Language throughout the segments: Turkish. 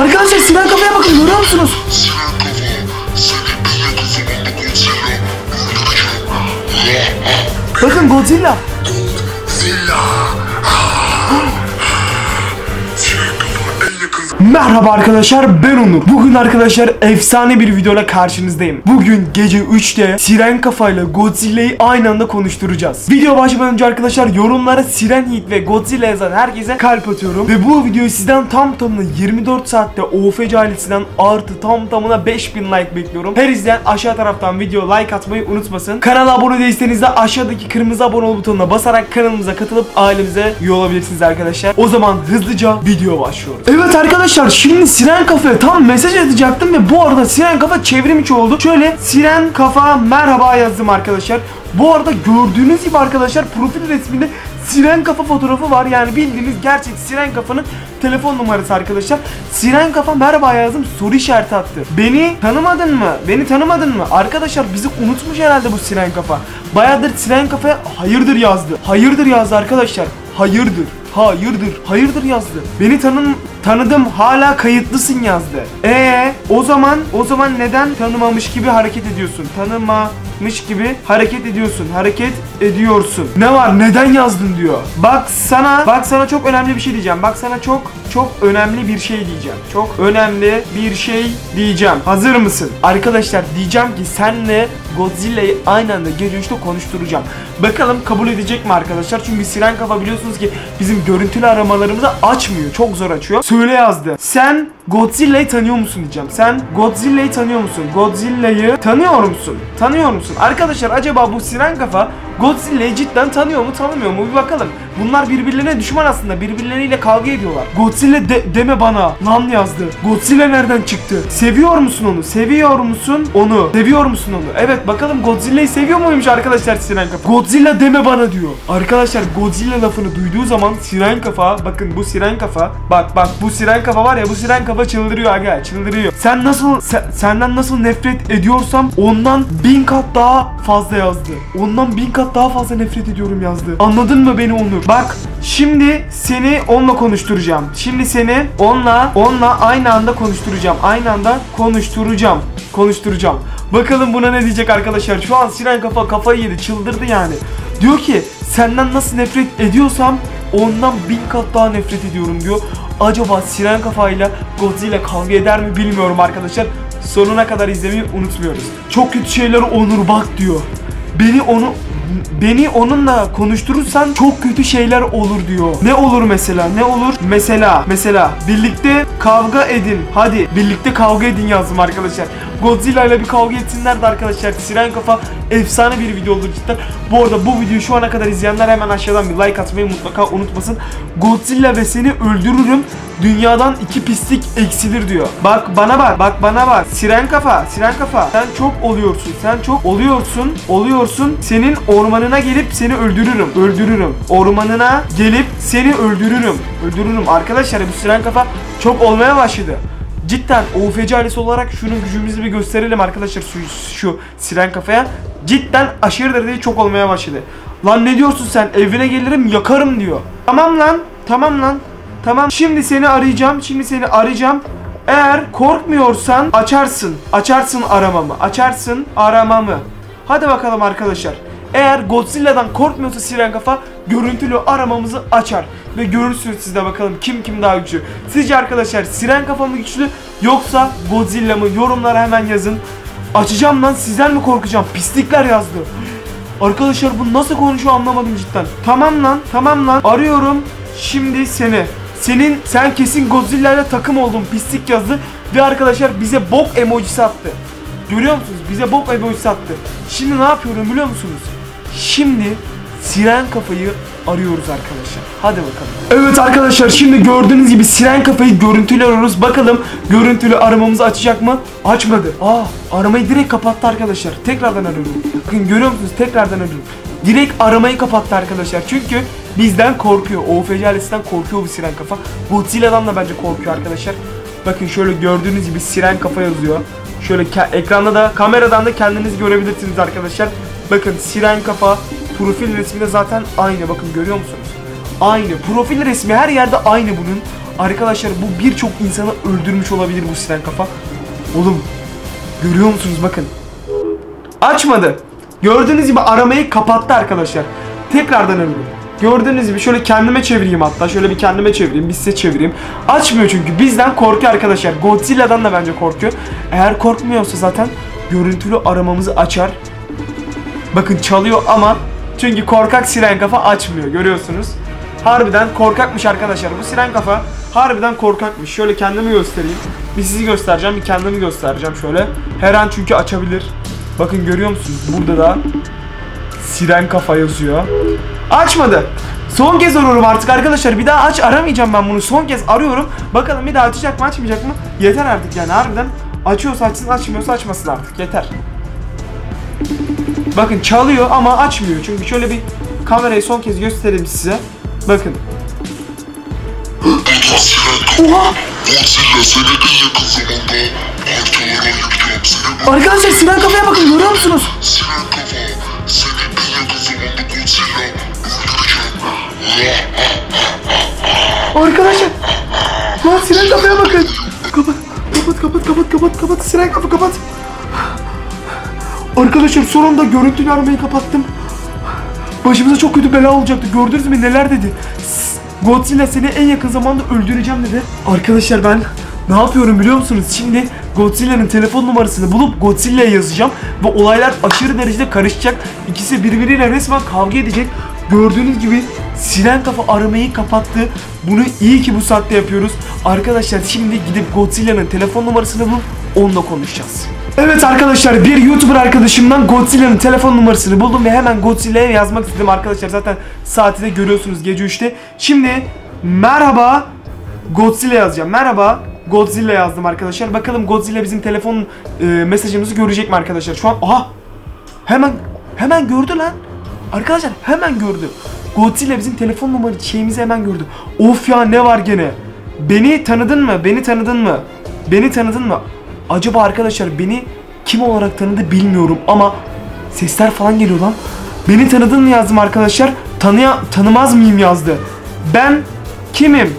Arkadaşlar siren kafaya bakın görüyor musunuz? Siren kafa, seni en yakın zamanda Godzilla öldüreceğim. Bakın Godzilla. Godzilla. Merhaba arkadaşlar ben Onur. Bugün arkadaşlar efsane bir videoyla karşınızdayım. Bugün gece 3'te Siren kafayla Godzilla'yı aynı anda konuşturacağız. Video başlamadan önce arkadaşlar yorumlara Siren Heat ve Godzilla yazan herkese kalp atıyorum. Ve bu videoyu sizden tam tamına 24 saatte OFC ailesinden artı tam tamına 5000 like bekliyorum. Her izleyen aşağı taraftan video like atmayı unutmasın. Kanala abone değilseniz de aşağıdaki kırmızı abone ol butonuna basarak kanalımıza katılıp ailemize üye olabilirsiniz arkadaşlar. O zaman hızlıca video başlıyoruz. Evet arkadaşlar şimdi Siren Kafa'ya tam mesaj atacaktım ve bu arada Siren Kafa çevrim içi oldu. Şöyle Siren Kafa merhaba yazdım arkadaşlar. Bu arada gördüğünüz gibi arkadaşlar profil resminde Siren Kafa fotoğrafı var. Yani bildiğiniz gerçek Siren Kafa'nın telefon numarası arkadaşlar. Siren Kafa merhaba yazdım soru işareti attı. Beni tanımadın mı? Beni tanımadın mı? Arkadaşlar bizi unutmuş herhalde bu Siren Kafa. Bayağıdır Siren Kafa'ya hayırdır yazdı. Hayırdır yazdı arkadaşlar. Hayırdır. Hayırdır. Hayırdır yazdı. Beni tanın tanıdım hala kayıtlısın yazdı. E o zaman o zaman neden tanımamış gibi hareket ediyorsun? Tanımamış gibi hareket ediyorsun. Hareket ediyorsun. Ne var? Neden yazdın diyor. Bak sana bak sana çok önemli bir şey diyeceğim. Bak sana çok çok önemli bir şey diyeceğim. Çok önemli bir şey diyeceğim. Hazır mısın? Arkadaşlar diyeceğim ki senle Godzilla'yı aynı anda gece 3'te konuşturacağım. Bakalım kabul edecek mi arkadaşlar? Çünkü Siren Kafa biliyorsunuz ki bizim görüntülü aramalarımızı açmıyor. Çok zor açıyor. Söyle yazdı. Sen Godzilla'yı tanıyor musun diyeceğim. Sen Godzilla'yı tanıyor musun? Godzilla'yı tanıyor musun? Tanıyor musun? Arkadaşlar acaba bu Siren Kafa Godzilla'yı cidden tanıyor mu tanımıyor mu bir bakalım. Bunlar birbirlerine düşman aslında. Birbirleriyle kavga ediyorlar. Godzilla de- deme bana. Lan yazdı. Godzilla nereden çıktı? Seviyor musun onu? Seviyor musun onu? Seviyor musun onu? Evet bakalım Godzilla'yı seviyor muymuş arkadaşlar Siren Kafa? Godzilla deme bana diyor. Arkadaşlar Godzilla lafını duyduğu zaman Siren Kafa bakın bu Siren Kafa bak bak bu Siren Kafa var ya bu Siren Kafa çıldırıyor aga çıldırıyor. Sen nasıl sen- senden nasıl nefret ediyorsam ondan bin kat daha fazla yazdı. Ondan bin kat daha fazla nefret ediyorum yazdı. Anladın mı beni Onur? Bak şimdi seni onunla konuşturacağım. Şimdi seni onunla onunla aynı anda konuşturacağım. Aynı anda konuşturacağım. Konuşturacağım. Bakalım buna ne diyecek arkadaşlar. Şu an Siren kafa kafayı yedi. Çıldırdı yani. Diyor ki senden nasıl nefret ediyorsam ondan bin kat daha nefret ediyorum diyor. Acaba Siren kafayla Godzilla kavga eder mi bilmiyorum arkadaşlar. Sonuna kadar izlemeyi unutmuyoruz. Çok kötü şeyler Onur bak diyor. Beni onu beni onunla konuşturursan çok kötü şeyler olur diyor. Ne olur mesela? Ne olur? Mesela mesela birlikte kavga edin. Hadi birlikte kavga edin yazdım arkadaşlar. Godzilla ile bir kavga etsinler de arkadaşlar. Siren kafa efsane bir video olur cidden. Bu arada bu videoyu şu ana kadar izleyenler hemen aşağıdan bir like atmayı mutlaka unutmasın. Godzilla ve seni öldürürüm. Dünyadan iki pislik eksilir diyor. Bak bana bak. Bak bana bak. Siren kafa. Siren kafa. Sen çok oluyorsun. Sen çok oluyorsun. Oluyorsun. Senin ormanına gelip seni öldürürüm. Öldürürüm. Ormanına gelip seni öldürürüm. Öldürürüm. Arkadaşlar bu Siren kafa çok olmaya başladı. Cidden UFC ailesi olarak şunun gücümüzü bir gösterelim arkadaşlar şu, şu siren kafaya. Cidden aşırı derecede çok olmaya başladı. Lan ne diyorsun sen evine gelirim yakarım diyor. Tamam lan tamam lan tamam şimdi seni arayacağım şimdi seni arayacağım. Eğer korkmuyorsan açarsın açarsın aramamı açarsın aramamı. Hadi bakalım arkadaşlar. Eğer Godzilla'dan korkmuyorsa Siren Kafa görüntülü aramamızı açar. Ve görürsünüz siz de bakalım kim kim daha güçlü. Sizce arkadaşlar Siren Kafa mı güçlü yoksa Godzilla mı? Yorumlara hemen yazın. Açacağım lan sizden mi korkacağım? Pislikler yazdı. Arkadaşlar bu nasıl konuşuyor anlamadım cidden. Tamam lan tamam lan arıyorum şimdi seni. Senin sen kesin Godzilla ile takım oldun pislik yazdı. Ve arkadaşlar bize bok emojisi attı. Görüyor musunuz? Bize bok emojisi attı. Şimdi ne yapıyorum biliyor musunuz? Şimdi siren kafayı arıyoruz arkadaşlar. Hadi bakalım. Evet arkadaşlar şimdi gördüğünüz gibi siren kafayı görüntülü arıyoruz. Bakalım görüntülü aramamızı açacak mı? Açmadı. Aa aramayı direkt kapattı arkadaşlar. Tekrardan arıyorum. Bakın görüyor musunuz? Tekrardan arıyorum. Direkt aramayı kapattı arkadaşlar. Çünkü bizden korkuyor. OFC ailesinden korkuyor bu siren kafa. Godzilla'dan da bence korkuyor arkadaşlar. Bakın şöyle gördüğünüz gibi siren kafa yazıyor. Şöyle ekranda da kameradan da kendiniz görebilirsiniz arkadaşlar. Bakın siren kafa profil resmi de zaten aynı. Bakın görüyor musunuz? Aynı. Profil resmi her yerde aynı bunun. Arkadaşlar bu birçok insanı öldürmüş olabilir bu siren kafa. Oğlum görüyor musunuz bakın. Açmadı. Gördüğünüz gibi aramayı kapattı arkadaşlar. Tekrardan arıyorum. Gördüğünüz gibi şöyle kendime çevireyim hatta. Şöyle bir kendime çevireyim. Bir size çevireyim. Açmıyor çünkü. Bizden korkuyor arkadaşlar. Godzilla'dan da bence korkuyor. Eğer korkmuyorsa zaten görüntülü aramamızı açar. Bakın çalıyor ama çünkü korkak siren kafa açmıyor. Görüyorsunuz. Harbiden korkakmış arkadaşlar. Bu siren kafa harbiden korkakmış. Şöyle kendimi göstereyim. Bir sizi göstereceğim, bir kendimi göstereceğim şöyle. Her an çünkü açabilir. Bakın görüyor musunuz? Burada da siren kafa yazıyor. Açmadı. Son kez arıyorum artık arkadaşlar. Bir daha aç aramayacağım ben bunu. Son kez arıyorum. Bakalım bir daha açacak mı açmayacak mı? Yeter artık yani harbiden. Açıyorsa açsın açmıyorsa açmasın artık. Yeter. Bakın çalıyor ama açmıyor. Çünkü şöyle bir kamerayı son kez göstereyim size. Bakın. Oha! Arkadaşlar siren kafaya bakın görüyor musunuz? Arkadaşlar. Lan siren kafaya bakın. Kapat. Kapat kapat kapat kapat kapat. Siren kafa kapat. Arkadaşlar sonunda görüntülü aramayı kapattım. Başımıza çok kötü bela olacaktı. Gördünüz mü neler dedi. Godzilla seni en yakın zamanda öldüreceğim dedi. Arkadaşlar ben ne yapıyorum biliyor musunuz? Şimdi Godzilla'nın telefon numarasını bulup Godzilla'ya yazacağım ve olaylar aşırı derecede karışacak. İkisi birbiriyle resmen kavga edecek. Gördüğünüz gibi siren kafa aramayı kapattı. Bunu iyi ki bu saatte yapıyoruz. Arkadaşlar şimdi gidip Godzilla'nın telefon numarasını bulup onunla konuşacağız. Evet arkadaşlar bir YouTuber arkadaşımdan Godzilla'nın telefon numarasını buldum ve hemen Godzilla'ya yazmak istedim arkadaşlar. Zaten saati de görüyorsunuz gece 3'te. Şimdi merhaba Godzilla yazacağım. Merhaba Godzilla yazdım arkadaşlar. Bakalım Godzilla bizim telefon e, mesajımızı görecek mi arkadaşlar? Şu an aha hemen hemen gördü lan. Arkadaşlar hemen gördü. Godzilla bizim telefon numara şeyimizi hemen gördü. Of ya ne var gene? Beni tanıdın mı? Beni tanıdın mı? Beni tanıdın mı? Acaba arkadaşlar beni kim olarak tanıdı bilmiyorum ama sesler falan geliyor lan. Beni tanıdın mı yazdım arkadaşlar. Tanıya tanımaz mıyım yazdı. Ben kimim?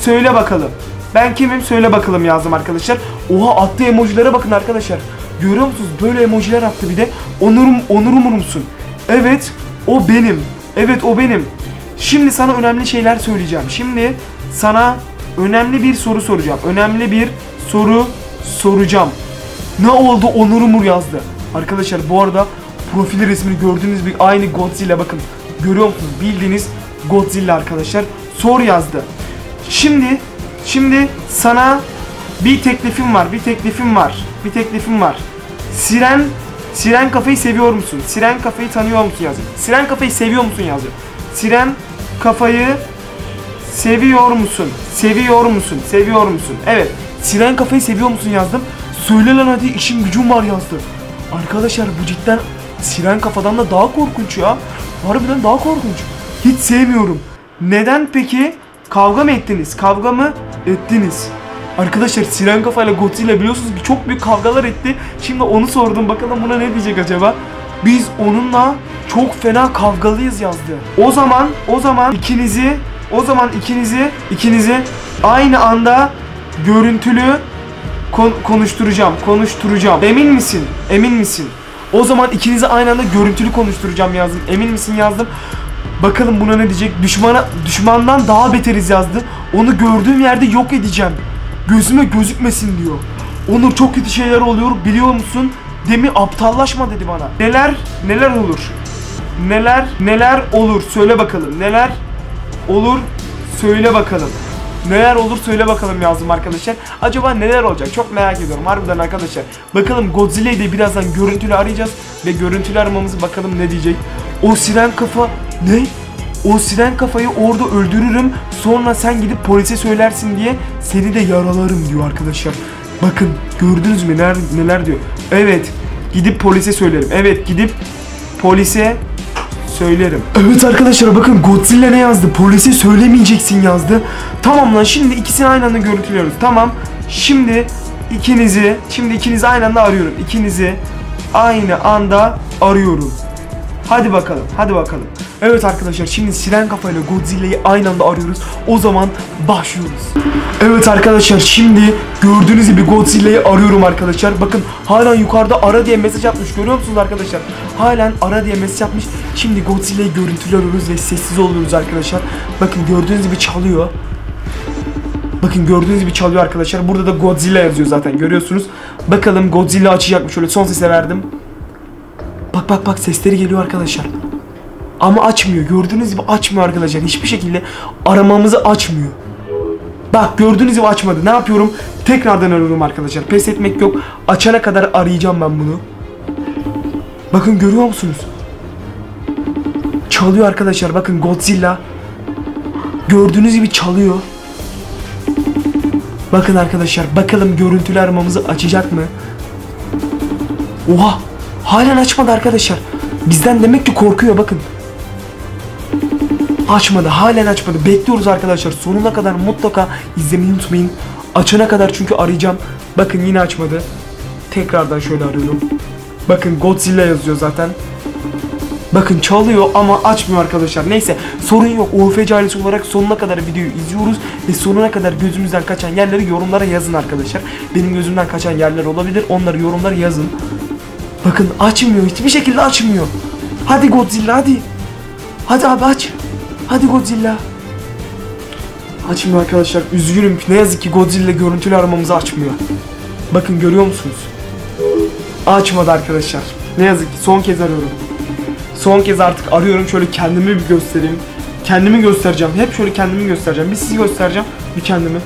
Söyle bakalım. Ben kimim? Söyle bakalım yazdım arkadaşlar. Oha attığı emojilere bakın arkadaşlar. Görüyor musunuz? Böyle emojiler attı bir de. Onurum, onurum musun? Evet, o benim. Evet, o benim. Şimdi sana önemli şeyler söyleyeceğim. Şimdi sana önemli bir soru soracağım. Önemli bir soru soracağım. Ne oldu Onur Umur yazdı. Arkadaşlar bu arada profil resmini gördüğünüz bir aynı Godzilla bakın. Görüyor musunuz? Bildiğiniz Godzilla arkadaşlar. Sor yazdı. Şimdi şimdi sana bir teklifim var. Bir teklifim var. Bir teklifim var. Siren Siren kafayı seviyor musun? Siren kafayı tanıyor musun yazıyor. Siren kafayı seviyor musun yazıyor. Siren kafayı seviyor musun? Seviyor musun? Seviyor musun? Evet. Siren kafayı seviyor musun yazdım. Söyle lan hadi işim gücüm var yazdı. Arkadaşlar bu cidden Siren kafadan da daha korkunç ya. Harbiden daha korkunç. Hiç sevmiyorum. Neden peki? Kavga mı ettiniz? Kavga mı ettiniz? Arkadaşlar Siren kafayla Godzilla biliyorsunuz ki çok büyük kavgalar etti. Şimdi onu sordum bakalım buna ne diyecek acaba? Biz onunla çok fena kavgalıyız yazdı. O zaman o zaman ikinizi o zaman ikinizi ikinizi aynı anda görüntülü kon- konuşturacağım. Konuşturacağım. Emin misin? Emin misin? O zaman ikinizi aynı anda görüntülü konuşturacağım yazdım. Emin misin yazdım. Bakalım buna ne diyecek? Düşmana düşmandan daha beteriz yazdı. Onu gördüğüm yerde yok edeceğim. Gözüme gözükmesin diyor. Onur çok kötü şeyler oluyor biliyor musun? Demi aptallaşma dedi bana. Neler neler olur? Neler neler olur? Söyle bakalım. Neler olur? Söyle bakalım. Neler olur söyle bakalım yazdım arkadaşlar. Acaba neler olacak? Çok merak ediyorum harbiden arkadaşlar. Bakalım Godzilla'yı da birazdan görüntülü arayacağız. Ve görüntülü aramamızı bakalım ne diyecek. O siren kafa... Ne? O siren kafayı orada öldürürüm. Sonra sen gidip polise söylersin diye seni de yaralarım diyor arkadaşlar. Bakın gördünüz mü neler, neler diyor. Evet gidip polise söylerim. Evet gidip polise söylerim. Evet arkadaşlar bakın Godzilla ne yazdı? Polise söylemeyeceksin yazdı. Tamam lan şimdi ikisini aynı anda görüntülüyoruz. Tamam. Şimdi ikinizi, şimdi ikinizi aynı anda arıyorum. İkinizi aynı anda arıyorum. Hadi bakalım, hadi bakalım. Evet arkadaşlar şimdi siren kafayla Godzilla'yı aynı anda arıyoruz. O zaman başlıyoruz. Evet arkadaşlar şimdi gördüğünüz gibi Godzilla'yı arıyorum arkadaşlar. Bakın halen yukarıda ara diye mesaj atmış. Görüyor musunuz arkadaşlar? Halen ara diye mesaj atmış. Şimdi Godzilla'yı görüntülüyoruz ve sessiz oluyoruz arkadaşlar. Bakın gördüğünüz gibi çalıyor. Bakın gördüğünüz gibi çalıyor arkadaşlar. Burada da Godzilla yazıyor zaten görüyorsunuz. Bakalım Godzilla açacak mı? Şöyle son sese verdim. Bak bak bak sesleri geliyor arkadaşlar. Ama açmıyor. Gördüğünüz gibi açmıyor arkadaşlar. Hiçbir şekilde aramamızı açmıyor. Bak gördüğünüz gibi açmadı. Ne yapıyorum? Tekrardan arıyorum arkadaşlar. Pes etmek yok. Açana kadar arayacağım ben bunu. Bakın görüyor musunuz? Çalıyor arkadaşlar. Bakın Godzilla. Gördüğünüz gibi çalıyor. Bakın arkadaşlar. Bakalım görüntülü aramamızı açacak mı? Oha! Halen açmadı arkadaşlar. Bizden demek ki korkuyor bakın. Açmadı. Halen açmadı. Bekliyoruz arkadaşlar. Sonuna kadar mutlaka izlemeyi unutmayın. Açana kadar çünkü arayacağım. Bakın yine açmadı. Tekrardan şöyle arıyorum. Bakın Godzilla yazıyor zaten. Bakın çalıyor ama açmıyor arkadaşlar. Neyse sorun yok. UFC ailesi olarak sonuna kadar videoyu izliyoruz ve sonuna kadar gözümüzden kaçan yerleri yorumlara yazın arkadaşlar. Benim gözümden kaçan yerler olabilir. Onları yorumlara yazın. Bakın açmıyor. Hiçbir şekilde açmıyor. Hadi Godzilla hadi. Hadi abi aç. Hadi Godzilla. Açmıyor arkadaşlar. Üzgünüm. Ne yazık ki Godzilla görüntülü aramamızı açmıyor. Bakın görüyor musunuz? Açmadı arkadaşlar. Ne yazık ki son kez arıyorum. Son kez artık arıyorum. Şöyle kendimi bir göstereyim. Kendimi göstereceğim. Hep şöyle kendimi göstereceğim. Bir sizi göstereceğim. Bir kendimi.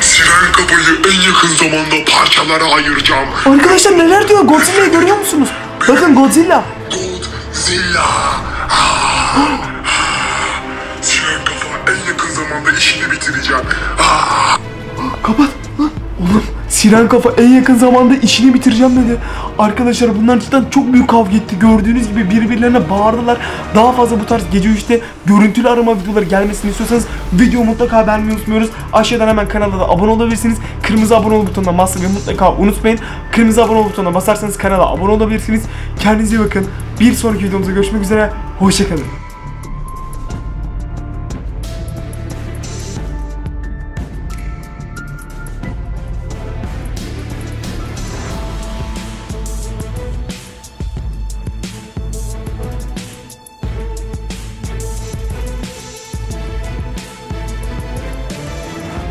Siren kafayı en yakın zamanda parçalara ayıracağım. Arkadaşlar neler diyor? Godzilla'yı görüyor musunuz? Bakın Godzilla. Godzilla. Zamanda işini bitireceğim. Kapat. Oğlum Siren kafa en yakın zamanda işini bitireceğim dedi. Arkadaşlar bunlar cidden çok büyük kavga etti. Gördüğünüz gibi birbirlerine bağırdılar. Daha fazla bu tarz gece 3'te görüntülü arama videoları gelmesini istiyorsanız video mutlaka beğenmeyi unutmuyoruz. Aşağıdan hemen kanala da abone olabilirsiniz. Kırmızı abone ol butonuna basmayı mutlaka unutmayın. Kırmızı abone ol butonuna basarsanız kanala abone olabilirsiniz. Kendinize iyi bakın. Bir sonraki videomuzda görüşmek üzere. Hoşçakalın.